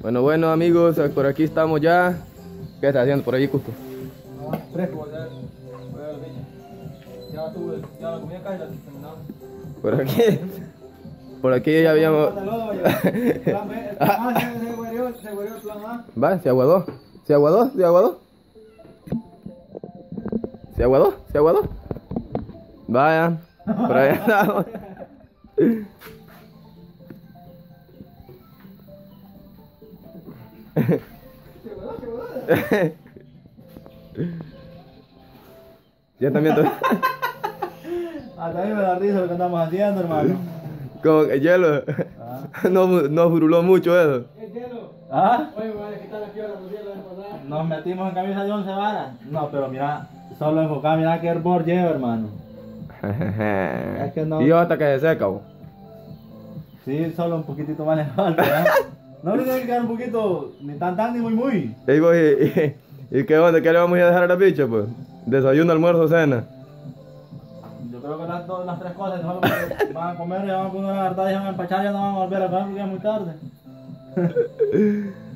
Bueno, bueno amigos, por aquí estamos ya. ¿Qué estás haciendo por ahí, Cusco? Ah, fresco. Ya ya la comí acá y la terminamos. Por aquí. Por aquí ya habíamos. Va, se aguadó. Se aguadó, se aguadó. Se aguadó, se aguadó. Vaya, por ahí estamos. Ya también tú. Hasta ahí me da risa lo que andamos haciendo, hermano. Como que hielo. No, no burló mucho eso. ¿Es hielo? ¿Ah? Oye, me voy a quitar la a los días de Nos metimos en camisa de 11 varas. No, pero mira, solo enfocado, mira qué hervor lleva, hermano. Es que no- Y yo hasta que se seca. bo. Sí, solo un poquitito más le falta, ¿eh? No le tiene que quedar un poquito, ni tan tan ni muy muy. Y, vos, y, y, qué onda, ¿qué le vamos a dejar a la bicha, pues? Desayuno, almuerzo, cena. Yo creo que las, las tres cosas que van a comer, ya van a poner una verdad, ya van a empachar, ya no van a volver a comer porque es muy tarde.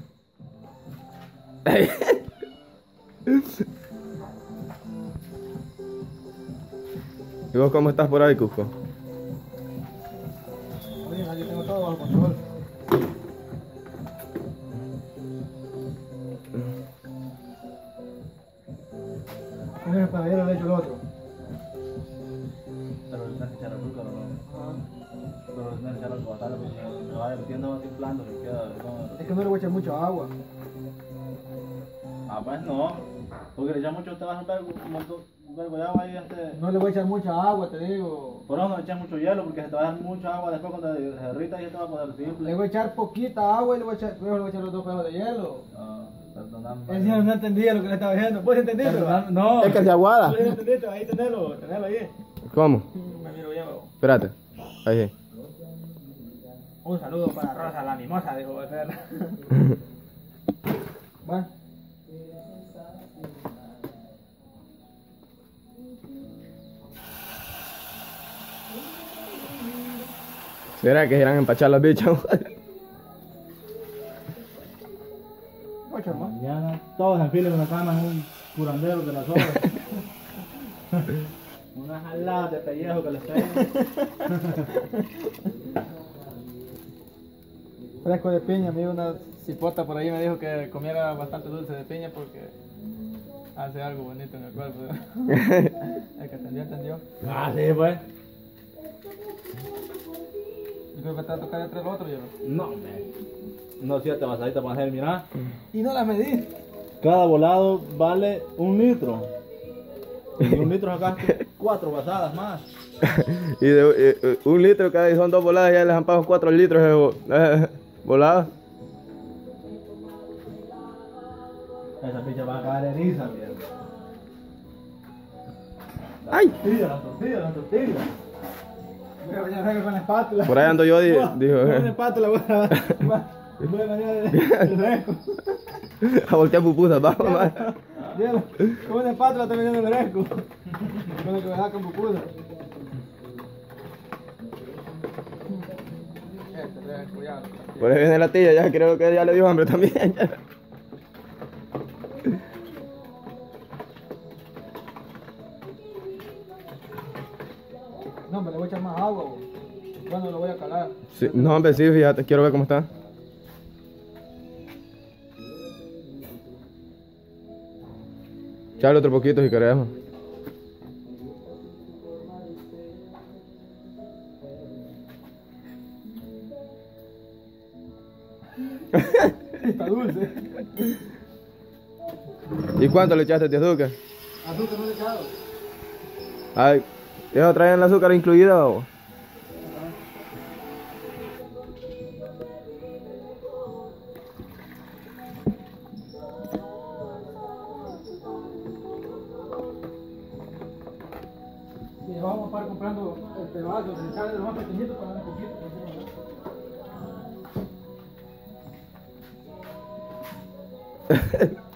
¿Y vos cómo estás por ahí, Cusco? Oye, para ver el hecho el otro. Pero le tienes que echar azúcar, ¿no? Pero le al guatal, porque se va derritiendo, va inflando, se queda. Es que no le voy a echar mucha agua. Ah, pues no. Porque le echas mucho, te vas a romper un montón este. No le voy a echar mucha agua, te digo. Por eso no le echas mucho hielo, porque se te va a dar mucha agua después cuando se derrita y se te va a poner Le simple. voy a echar poquita agua y le voy a echar, le voy a echar los dos pedazos de hielo. Ah, perdóname. El señor no entendía lo que le estaba diciendo. ¿Puedes entenderlo? No. Es que se aguada. ¿Puedes entenderlo? Ahí tenelo, tenelo ahí. ¿Cómo? Me miro bien, babo. Espérate. Ahí sí. Un saludo para Rosa, la mimosa, dijo Becerra. Bueno. ¿Será que irán a empachar las bichas? Ocho, ¿no? Mañana todos se enfilen en una cama en un curandero de las obras. una jalada de pellejo que les peguen. Fresco de piña, me dio una cipota por ahí, me dijo que comiera bastante dulce de piña porque hace algo bonito en el cuerpo. el que entendió, entendió. Ah, sí, pues. Yo creo que te va a tocar entre el otro, yo. No, me. No, siete vasaditas para hacer, mira. Y no las medí. Cada volado vale un litro. Y un litro acá cuatro vasadas más. y de eh, eh, un litro cada y son dos voladas, ya les han pagado cuatro litros de eh, voladas. Esa picha va a caer eriza, mierda. ¡Ay! Tortilla, la tortilla, la tortilla. Voy a bañar con la espátula. Por ahí ando yo, di- dijo. Con la espátula voy a voltear pupusas, vamos, con una espátula está vendiendo el fresco. Con lo que me da con pupusa. Este. Por ahí viene la tía, ya creo que ya le dio hambre también. No, me le voy a echar más agua. Bueno, lo voy a calar. Sí, no, hombre, sí, fíjate, quiero ver cómo está. Echarle otro poquito si queremos. Está dulce. ¿Y cuánto le echaste de azúcar? Azúcar no le he echado. Ay, ¿eso traen el azúcar incluida o? Vamos a estar comprando este vaso, se sale de lo más pequeñito para un poquito.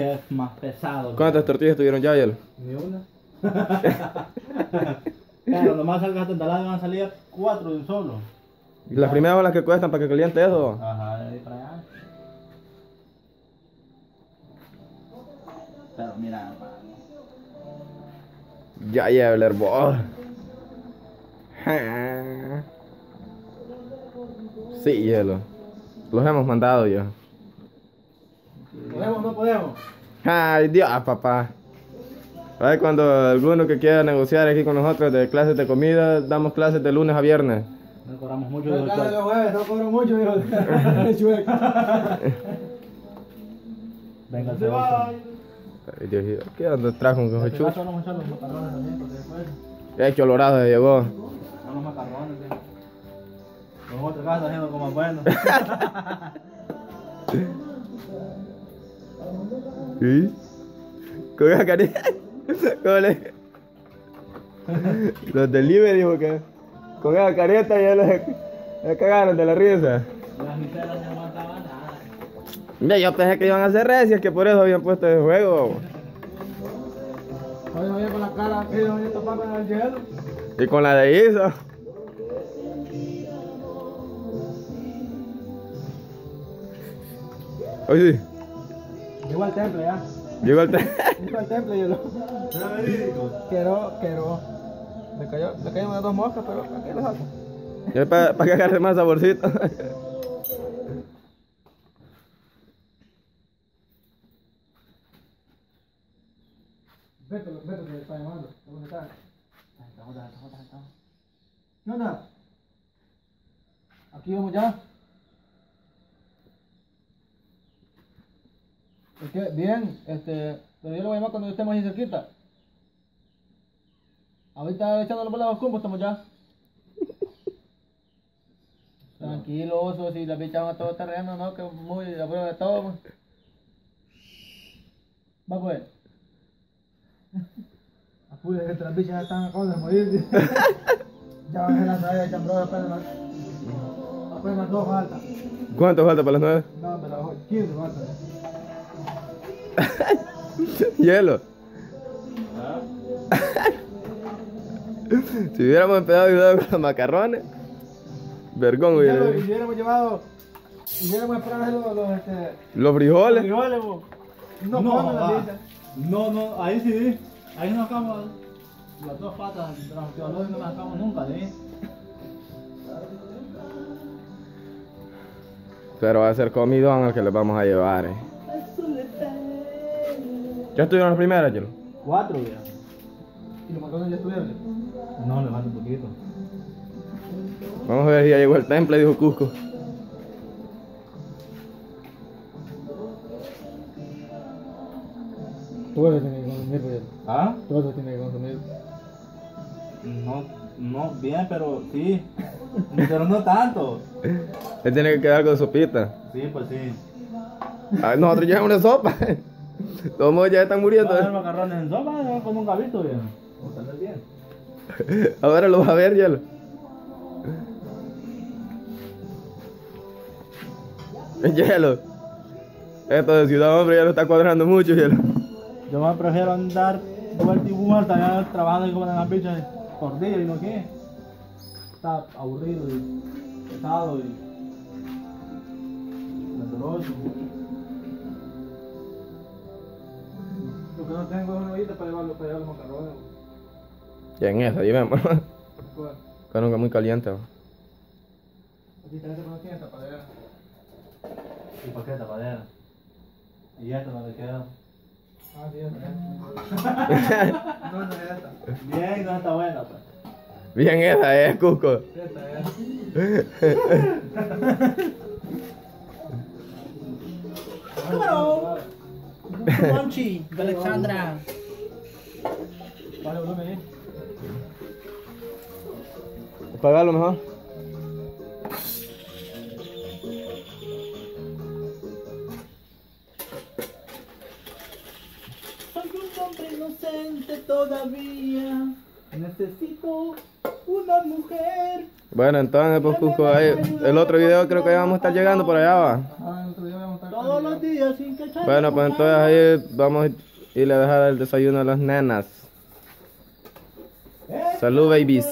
los chefs más pesados. ¿Cuántas tortillas tuvieron ya, Yelo? Ni una. Claro, nomás salgas hasta talado van a salir cuatro de un solo. Y las primeras son las que cuestan para que caliente eso. Ajá, de ahí para allá. Pero mira, hermano. Ya lleva el vos. Sí, hielo. Los hemos mandado ya. Ay, Dios, papá. Ay, cuando alguno que quiera negociar aquí con nosotros de clases de comida, damos clases de lunes a viernes. No cobramos mucho los jueves, no cobro mucho. Chueco. Venga, Se va. Ay, Dios mío, ¿qué ando trajo un caso vamos a echar los macarrones también, porque después Qué cholorado se llegó. son los macarrones. ¿sí? Con otro caso haciendo como bueno. ¿Sí? Con esa carita. ¿Cómo le? Los delivery, dijo que. Con esa careta ya les cagaron de la risa. Las miseras no aguantaban nada. Mira, yo pensé que iban a hacer recias, que por eso habían puesto de juego. Oye, oye, con la cara, que yo voy a tapar con el hielo. Y con la de Isa. Oye, sí. Llegó al templo ya. Llegó el tren. Llegó al templo y yo lo. Quiero, quiero. Le cayó, le cayó unas dos moscas, pero aquí lo saco. Ya para que agarre más saborcito. Vete, vete, que está llamando. ¿Dónde está? ¿Qué onda? Aquí vamos ya. ¿Es que? Bien, este, pero yo lo voy a llamar cuando estemos ahí cerquita. Ahorita echando los bolas a los cumbos, estamos ya. Tranquilo, oso, si las bichas van a todo terreno, ¿no? Que muy la prueba de todo. pues. Va pues. Apure, que las bichas ya están a de morir. ya van a las ya bro, apenas las... Apenas dos faltan. ¿Cuánto falta para las nueve? No, las 15 faltan. Hielo. Si hubiéramos empezado a ayudar con los macarrones, vergón hubiera. hubiéramos llevado... Hubiéramos esperado hacer los, los, este... Los Los frijoles. frijoles, bo. No, No, no, no, ahí sí, ahí no sacamos las dos patas los teólogos no las sacamos nunca, ¿sí? Pero va a ser comidón el que les vamos a llevar. Eh. ¿Ya estuvieron las primeras, Hielo? Cuatro ya. Y los macarrones ya estuvieron. No, le falta un poquito. Vamos a ver si ya llegó el temple, dijo Cusco. Tú eso tienes que consumir, pues. ¿Ah? Tú eso tienes que consumir. No, no, bien, pero sí. pero no tanto. Él tiene que quedar con sopita. Sí, pues sí. Ah, nosotros llevamos una sopa. Todos ya están muriendo. Va a haber macarrones en sopa, no, un bien. Ahora lo vas a ver, Hielo. Hielo. Esto de Ciudad Hombre ya lo está cuadrando mucho, Hielo. Yo más prefiero andar vuelta y vuelta ya trabajando y comer las bichas por día y no qué. Está aburrido y pesado y doloroso. No tengo es una ollita para llevarlo, para llevar los macarrones. Y en esa, llevémoslo. ¿Cuál? Con nunca muy caliente. ¿no? Aquí que no tiene tapadera. ¿Y por qué tapadera? Y esto no le queda. Ah, sí, esa es. No, no es esta. Bien, no está buena pues. Bien esa, eh, Cusco. Esta es. Monchi, de Alexandra. Vale, volumen ahí. Apagalo mejor. Soy un hombre inocente todavía. Necesito una mujer. Bueno, entonces, pues, Cusco, ahí, el otro video creo que ya vamos a estar llegando por allá, va. Ah, en otro día vamos a estar. Todos los días sin que echarle Bueno, pues entonces ahí vamos a irle a dejar el desayuno a las nenas. ¿Eh? Salud, babies.